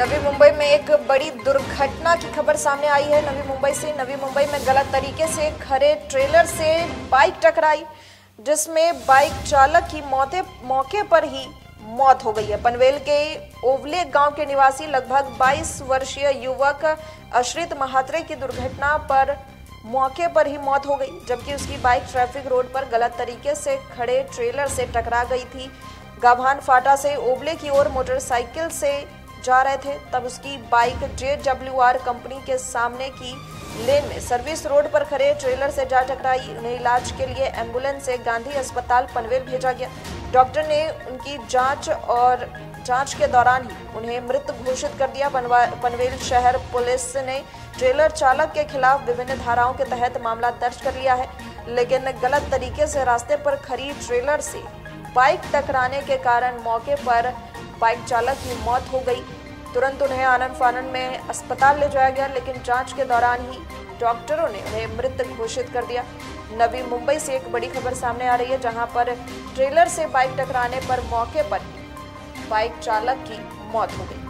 नवी मुंबई में एक बड़ी दुर्घटना की खबर सामने आई है। नवी मुंबई से नवी मुंबई में गलत तरीके से खड़े ट्रेलर से बाइक टकराई, जिसमें बाइक चालक की मौते, मौके पर ही मौत हो गई है। पनवेल के ओवले गाँव के निवासी लगभग 22 वर्षीय युवक अश्रित महात्रे की दुर्घटना पर मौके पर ही मौत हो गई, जबकि उसकी बाइक ट्रैफ़िक रोड पर गलत तरीके से खड़े ट्रेलर से टकरा गई थी। गाभान फाटा से ओबले की ओर मोटरसाइकिल से जा रहे थे, तब उसकी बाइक जे कंपनी के सामने की लेन में सर्विस रोड पर खड़े ट्रेलर से जा टकराई। उन्हें इलाज के लिए एंबुलेंस से गांधी अस्पताल पनवेल भेजा गया। डॉक्टर ने उनकी जाँच और जाँच के दौरान ही उन्हें मृत घोषित कर दिया। पनवेल शहर पुलिस ने ट्रेलर चालक के खिलाफ विभिन्न धाराओं के तहत मामला दर्ज कर लिया है, लेकिन गलत तरीके से रास्ते पर खड़ी ट्रेलर से बाइक टकराने के कारण मौके पर बाइक चालक की मौत हो गई। तुरंत उन्हें आनंद फानन में अस्पताल ले जाया गया, लेकिन जाँच के दौरान ही डॉक्टरों ने उन्हें मृत घोषित कर दिया। नवी मुंबई से एक बड़ी खबर सामने आ रही है, जहाँ पर ट्रेलर से बाइक टकराने पर मौके पर बाइक चालक की मौत हो गई।